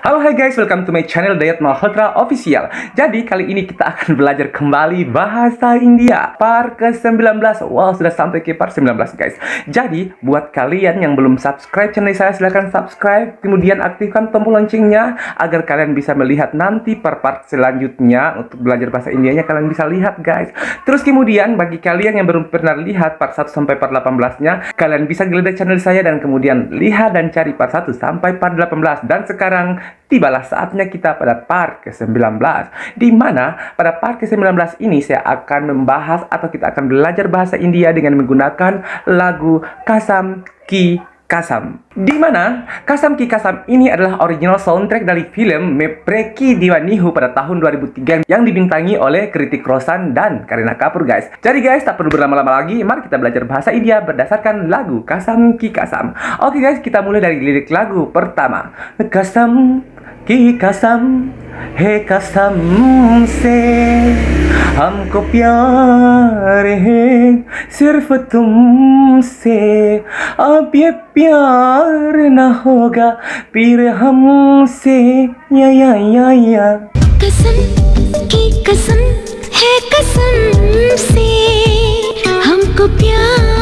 Halo hai guys, welcome to my channel Dayat Malhotra Official. Jadi kali ini kita akan belajar kembali bahasa India Part ke-19 Wow, sudah sampai ke part 19 guys. Jadi, buat kalian yang belum subscribe channel saya silahkan subscribe Kemudian aktifkan tombol loncengnya Agar kalian bisa melihat nanti part-part selanjutnya. Untuk belajar bahasa Indianya kalian bisa lihat guys. Terus kemudian bagi kalian yang belum pernah lihat part 1 sampai part 18 nya Kalian bisa geledah channel saya dan kemudian lihat dan cari part 1 sampai part 18 Dan sekarang tibalah saatnya kita pada part ke-19 di mana pada part ke-19 ini saya akan membahas atau kita akan belajar bahasa India dengan menggunakan lagu Kasam Ki Kasam. Di mana Kasam Ki Kasam ini adalah original soundtrack dari film Mepreki Diwanihu pada tahun 2003 yang dibintangi oleh Kritik Rosan dan Karina Kapoor guys. Jadi guys, tak perlu berlama-lama lagi, mari kita belajar bahasa India berdasarkan lagu Kasam Ki Kasam. Oke guys, kita mulai dari lirik lagu pertama. Kasam की कसम है कसम से हमको प्यार है सिर्फ़ तुमसे अब ये प्यार न होगा फिर हमसे या या या या कसम की कसम है कसम से हमको प्यार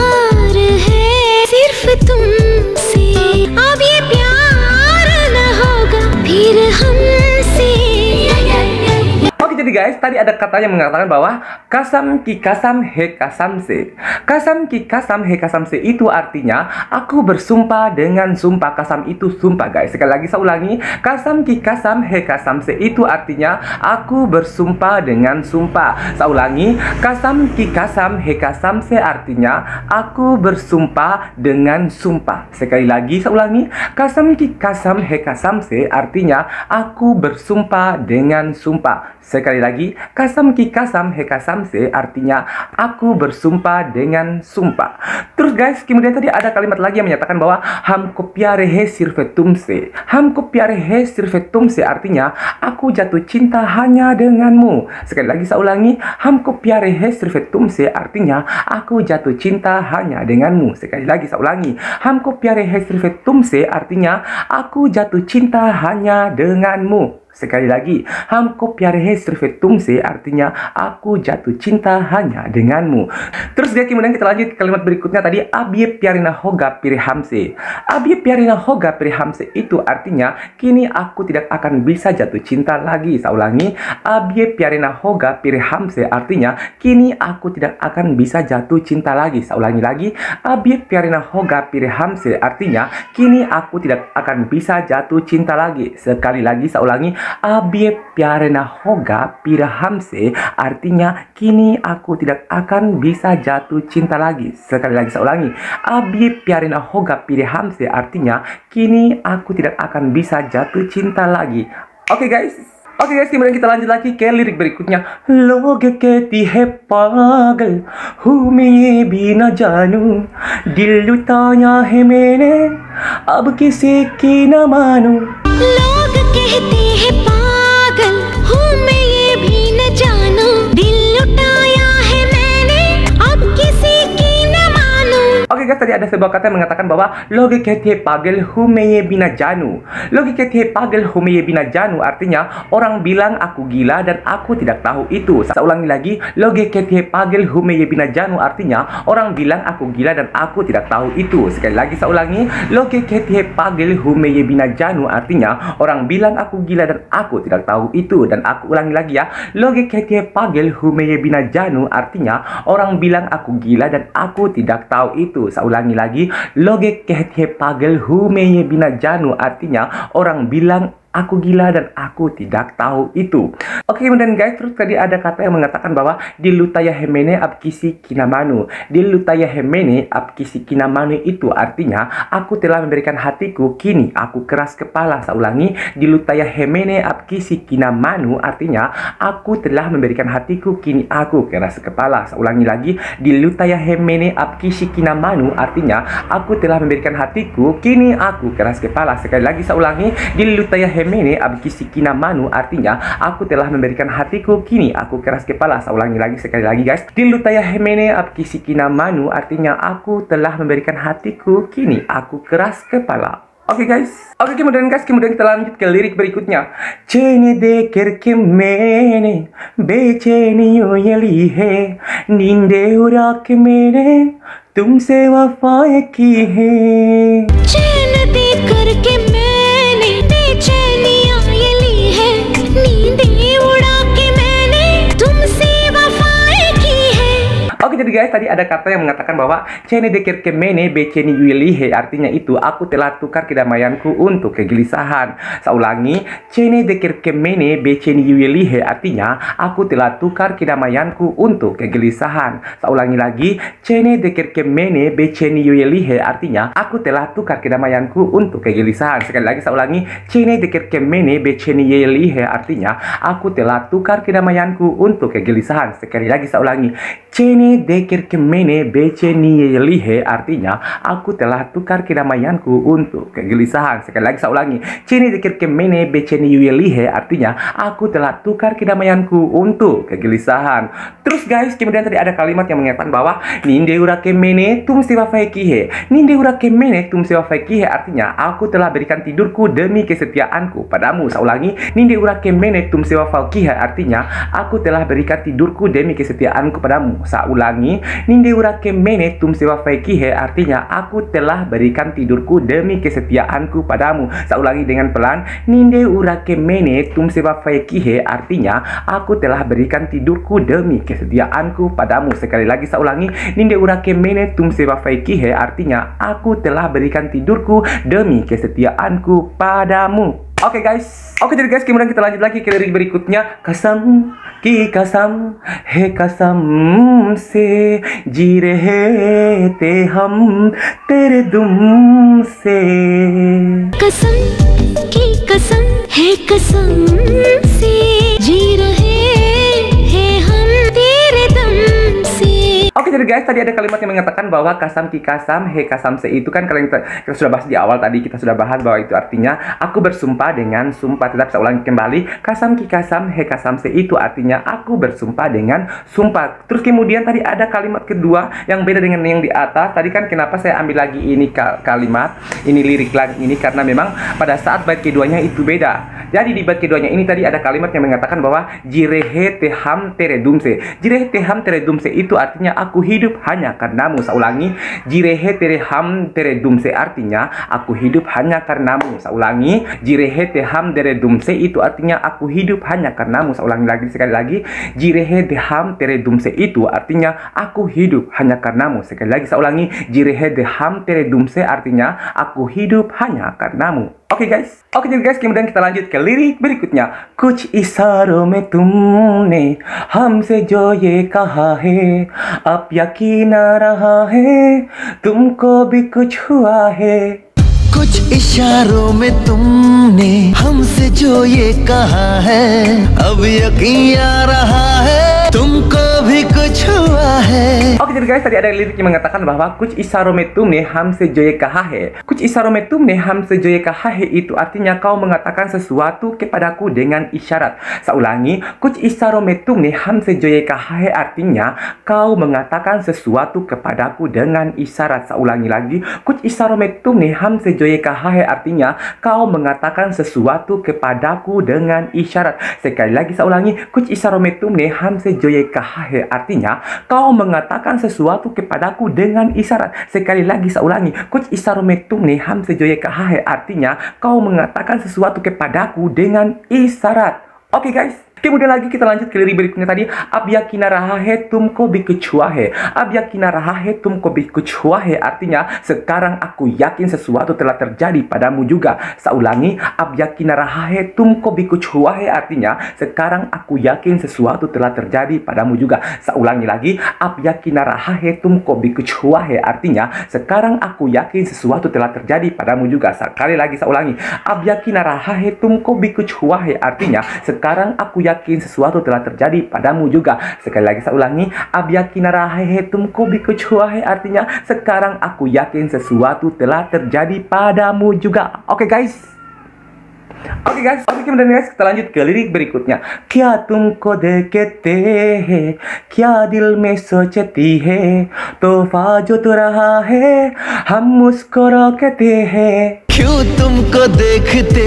jadi guys, tadi ada kata yang mengatakan bahwa kasam ki kasam he kasam se. Kasam ki kasam he kasam se itu artinya aku bersumpah dengan sumpah kasam itu sumpah guys. Sekali lagi saya ulangi, kasam ki kasam he kasam se itu artinya aku bersumpah dengan sumpah. Saya ulangi, kasam ki kasam he kasam se artinya aku bersumpah dengan sumpah. Sekali lagi saya ulangi, kasam ki kasam he kasam se artinya aku bersumpah dengan sumpah. Sekali lagi, kasam ki kasam he kasam se artinya aku bersumpah dengan sumpah. Terus guys, kemudian tadi ada kalimat lagi yang menyatakan bahwa hamko pyare he sirfe tumse. Hamko pyare he sirfe tumse artinya aku jatuh cinta hanya denganmu. Sekali lagi saya ulangi, hamko pyare he sirfe tumse artinya aku jatuh cinta hanya denganmu. Sekali lagi saya ulangi, hamko pyare he sirfe tumse artinya aku jatuh cinta hanya denganmu. Sekali lagi, hamko pyare hai artinya aku jatuh cinta hanya denganmu. Terus dia kemudian kita lanjut ke kalimat berikutnya tadi abye pyarina hoga pire hamse. Abye pyarina hoga hamse itu artinya kini aku tidak akan bisa jatuh cinta lagi. Saya ulangi, abye pyarina hoga hamse artinya kini aku tidak akan bisa jatuh cinta lagi. Saya ulangi lagi, abye pyarina hoga hamse artinya kini aku tidak akan bisa jatuh cinta lagi. Sekali lagi saya ulangi, Abie pyarena hoga pirahamse artinya kini aku tidak akan bisa jatuh cinta lagi. Sekali lagi saya ulangi. Abie pyarena hoga pirahamse artinya kini aku tidak akan bisa jatuh cinta lagi. Oke okay, guys, Oke guys, kemudian kita lanjut lagi ke lirik berikutnya. Loge keti hai pagal, hume ye bhi na janu, dil lutaya hai ab kisi ki na manu. कहते हैं पागल हूँ मैं ये भी न जानू। Guys, tadi ada sebuah kata yang mengatakan bahwa loge kete pagel humeye bina janu. Loge kete pagel humeye bina janu artinya orang bilang aku gila dan aku tidak tahu itu. Saya ulangi lagi, loge kete pagel humeye bina janu artinya orang bilang aku gila dan aku tidak tahu itu. Sekali lagi saya ulangi, loge kete pagel humeye bina janu artinya orang bilang aku gila dan aku tidak tahu itu. Dan aku ulangi lagi ya, loge kete pagel humeye bina janu artinya orang bilang aku gila dan aku tidak tahu itu. Saya ulangi lagi, loge kete pagel humeye bina janu. Artinya orang bilang aku gila dan aku tidak tahu itu. Oke, kemudian guys, terus tadi ada kata yang mengatakan bahwa dilutaya hemene abkisi kinamanu. Dilutaya hemene abkisi kinamanu itu artinya aku telah memberikan hatiku, kini aku keras kepala. Saya ulangi, dilutaya hemene abkisi kinamanu artinya aku telah memberikan hatiku, kini aku keras kepala. Saya ulangi lagi, dilutaya hemene abkisi kinamanu artinya aku telah memberikan hatiku, kini aku keras kepala. Sekali lagi saya ulangi, dilutaya hemene abikisi kina manu artinya aku telah memberikan hatiku kini aku keras kepala. Saya ulangi lagi sekali lagi guys. Dilutaya hemene abikisi kina manu artinya aku telah memberikan hatiku kini aku keras kepala. Oke okay, guys. Oke okay, kemudian guys, kemudian kita lanjut ke lirik berikutnya. Chene de kemene mene be yo yeli he ninde urak mene tumse wafa ki he. Jadi guys tadi ada kata yang mengatakan bahwa Cene dekir kemene beceni yuilihe artinya itu aku telah tukar kedamaianku untuk kegelisahan. Saya ulangi, Cene dekir kemene beceni yuilihe artinya aku telah tukar kedamaianku untuk kegelisahan. Saya ulangi lagi, Cene dekir kemene beceni yuilihe artinya aku telah tukar kedamaianku untuk kegelisahan. Sekali lagi saya ulangi, Cene dekir kemene beceni yuilihe artinya aku telah tukar kedamaianku untuk kegelisahan. Sekali lagi saya ulangi, Cene dekir kemene beceni lihe artinya aku telah tukar kedamaianku untuk kegelisahan. Sekali lagi saya ulangi. Cene dekir kemene beceni lihe artinya aku telah tukar kedamaianku untuk kegelisahan. Terus guys, kemudian tadi ada kalimat yang mengatakan bahwa ninde ura kemene tum siwa faikihe. Ninde ura kemene tum siwa faikihe artinya aku telah berikan tidurku demi kesetiaanku padamu. Saya ulangi. Ninde ura kemene tum siwa faikihe artinya aku telah berikan tidurku demi kesetiaanku padamu. Saya ulangi, ninde urake mene tum sewa faikihe artinya aku telah berikan tidurku demi kesetiaanku padamu. Saya ulangi dengan pelan, ninde urake mene tum sewa faikihe artinya aku telah berikan tidurku demi kesetiaanku padamu. Sekali lagi saya ulangi, ninde urake mene tum sewa faikihe artinya aku telah berikan tidurku demi kesetiaanku padamu. Oke okay, guys, oke okay, jadi guys kemudian kita lanjut lagi ke lirik berikutnya. Kasam ki kasam he kasam se jire he te ham tere dum se. Kasam ki kasam he kasam se. Jadi guys tadi ada kalimat yang mengatakan bahwa kasam ki kasam he kasam se. Itu kan kalian kita, sudah bahas di awal tadi kita sudah bahas bahwa itu artinya aku bersumpah dengan sumpah. Tetap saya ulangi kembali kasam ki kasam he kasam se itu artinya aku bersumpah dengan sumpah. Terus kemudian tadi ada kalimat kedua yang beda dengan yang di atas. Tadi kan kenapa saya ambil lagi ini ka- kalimat ini lirik lagi ini karena memang pada saat bait keduanya itu beda. Jadi di bait keduanya ini tadi ada kalimat yang mengatakan bahwa jirehe teham teredumse jirehe teham teredumse itu artinya aku hidup hanya karenamu. Saya ulangi jirehe tereham teredumse artinya aku hidup hanya karenamu. Saya ulangi jirehe teham teredumse itu artinya aku hidup hanya karenamu. Saya ulangi lagi sekali lagi. Jirehe teham teredumse itu artinya aku hidup hanya karenamu. Sekali lagi saya ulangi jirehe teham teredumse artinya aku hidup hanya karenamu Oke guys, oke jadi guys kemudian kita lanjut ke lirik berikutnya. Kuch isaro में तुमने हमसे जो ये कहा है अब यकीन रहा है तुमको भी कुछ हुआ है कुछ इशारों में तुमने हमसे जो ये कहा है अब यकीन आ रहा है कुछ हुआ है Oke jadi guys tadi ada lirik yang mengatakan bahwa kuch isaro में तुमने हमसे जो ये कहा है kuch isaro में तुमने हमसे जो ये कहा है itu artinya kau mengatakan sesuatu kepadaku dengan isyarat. Saya ulangi, kuch isaro में तुमने हमसे जो ये कहा है artinya kau mengatakan sesuatu kepadaku dengan isyarat. Saya ulangi lagi, kuch isaro में तुमने हमसे जो ये कहा है artinya kau mengatakan sesuatu kepadaku dengan isyarat. Sekali lagi saya ulangi, kuch isaro में तुमने हमसे जो ये कहा है artinya kau Kau mengatakan sesuatu kepadaku dengan isyarat. Sekali lagi saya ulangi. Kuch nih, ham sejoye kahai. Artinya, kau mengatakan sesuatu kepadaku dengan isyarat. Oke okay, guys. Kemudian lagi kita lanjut ke lirik berikutnya tadi. Ab yakina rahahe tumko bikuchuahe. Ab yakina rahahe tumko bikuchuahe. Artinya, sekarang aku yakin sesuatu telah terjadi padamu juga. Saya ulangi. Ab yakina rahahe tumko bikuchuahe. Artinya, sekarang aku yakin sesuatu telah terjadi padamu juga. Saya ulangi lagi. Ab yakina rahahe tumko bikuchuahe. Artinya, sekarang aku yakin sesuatu telah terjadi padamu juga. Sekali lagi saya ulangi. Ab yakina rahahe tumko bikuchuahe. Artinya, sekarang aku yakin sesuatu telah terjadi padamu juga. Sekali lagi saya ulangi, ab yakina rahehetum artinya sekarang aku yakin sesuatu telah terjadi padamu juga. Oke okay, guys. Oke okay, guys, oke okay, guys kita lanjut ke lirik berikutnya. Kya tumko dekete hai, kya dil mein sochti hai, tohfa jo tu raha he, hum usko he. क्यों तुमको देखते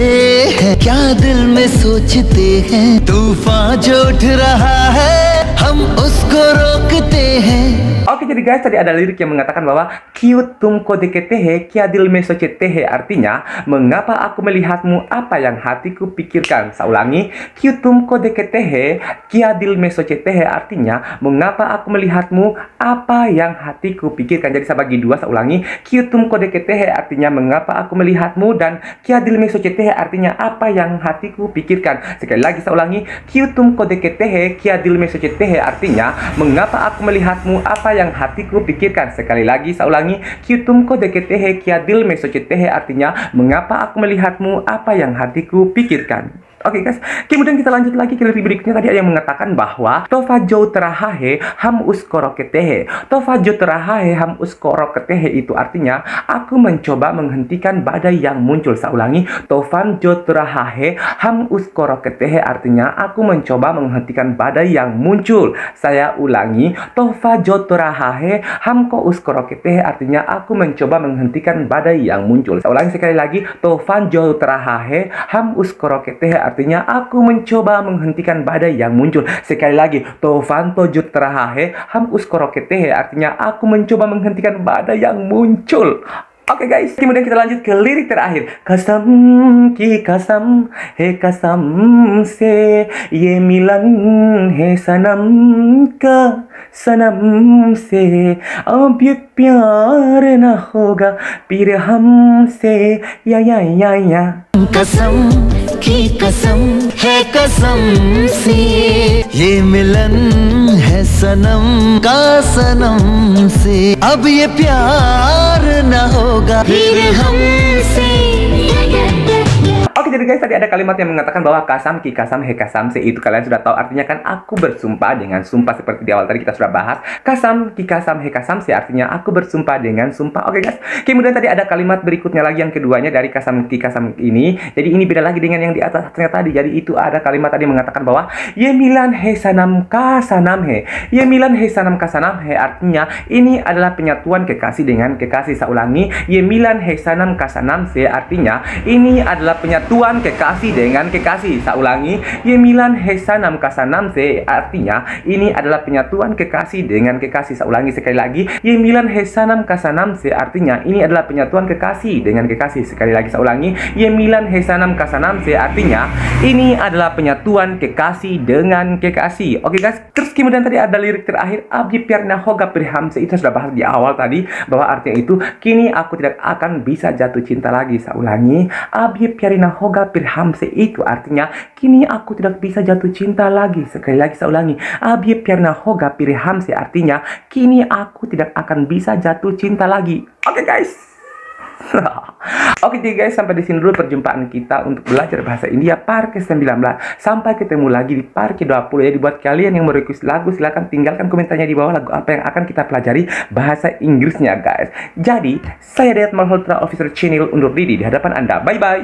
हैं? क्या दिल में सोचते हैं? तूफ़ान जो उठ रहा है, हम उसको रोकते हैं। Oke jadi guys tadi ada lirik yang mengatakan bahwa Cute tumko deketehe kia dil me socetehe artinya Mengapa aku melihatmu? Apa yang hatiku pikirkan? Saya ulangi. Cute tumko deketehe kia dil me socetehe artinya Mengapa aku melihatmu? Apa yang hatiku pikirkan? Jadi saya bagi dua saya ulangi. Cute tumko artinya mengapa aku melihatmu? Dan kia dil me socetehe artinya apa yang hatiku pikirkan? Sekali lagi saya ulangi. Cute tumko deketehe kia dil me socetehe artinya Mengapa aku melihatmu? Apa yang hatiku pikirkan. Sekali lagi saya ulangi, kyutumko deketehe kiadil mesocetehe artinya mengapa aku melihatmu apa yang hatiku pikirkan. Oke okay, guys, kemudian kita lanjut lagi ke lirik berikutnya tadi ada yang mengatakan bahwa tofajo terahahe ham uskoroketehe. Tofajo terahahe ham uskoroketehe itu artinya aku mencoba menghentikan badai yang muncul. Saya ulangi, tofanjo terahahe ham uskoroketehe artinya aku mencoba menghentikan badai yang muncul. Saya ulangi, tofajo terahahe ham ko uskoroketehe artinya aku mencoba menghentikan badai yang muncul. Saya ulangi sekali lagi, tofanjo terahahe ham uskoroketehe Artinya aku mencoba menghentikan badai yang muncul. Sekali lagi, Tovanto jutrahahe ham uskoroketehe. Artinya aku mencoba menghentikan badai yang muncul. Oke okay guys, kemudian kita lanjut ke lirik terakhir. Kasam ki kasam he kasam se ye milan he sanam ka sanam se अब ये प्यार न होगा फिर हमसे या या या या कसम की कसम है कसम से। ये मिलन है सनम का सनम से। अब ये प्यार न होगा, फिर Oke jadi guys tadi ada kalimat yang mengatakan bahwa kasam ki kasam he kasam se. Itu kalian sudah tahu artinya kan aku bersumpah dengan sumpah seperti di awal tadi kita sudah bahas. Kasam ki kasam he kasam se artinya aku bersumpah dengan sumpah. Oke guys. Kemudian tadi ada kalimat berikutnya lagi yang keduanya dari kasam ki kasam ini. Jadi ini beda lagi dengan yang di atas tadi. Jadi itu ada kalimat tadi mengatakan bahwa ye milan he sanam kasanam he. Ye milan he sanam kasanam he artinya ini adalah penyatuan kekasih dengan kekasih saya ulangi. Ye milan he sanam kasanam se artinya ini adalah penyatuan Tuan kekasih dengan kekasih. Saya ulangi, Yemilan Hesanam Kasanam se artinya ini adalah penyatuan kekasih dengan kekasih. Saya ulangi sekali lagi, Yemilan Hesanam Kasanam se artinya ini adalah penyatuan kekasih dengan kekasih. Sekali lagi saya ulangi, Yemilan Hesanam Kasanam se artinya ini adalah penyatuan kekasih dengan kekasih. Oke guys, terus kemudian tadi ada lirik terakhir Abdi Piarna Hoga Prihamse itu sudah bahas di awal tadi bahwa artinya itu kini aku tidak akan bisa jatuh cinta lagi. Saya ulangi, Abdi Piarina hoga pirhamse itu artinya kini aku tidak bisa jatuh cinta lagi. Sekali lagi saya ulangi. Abi pirna hoga pirhamse artinya kini aku tidak akan bisa jatuh cinta lagi. Oke okay, guys. Oke okay, guys, sampai di sini dulu perjumpaan kita untuk belajar bahasa India part ke-19. Sampai ketemu lagi di part ke-20 ya. Dibuat kalian yang mau request lagu silahkan tinggalkan komentarnya di bawah lagu apa yang akan kita pelajari bahasa Inggrisnya guys. Jadi, saya Dayat Malhotra Officer Channel undur diri di hadapan Anda. Bye bye.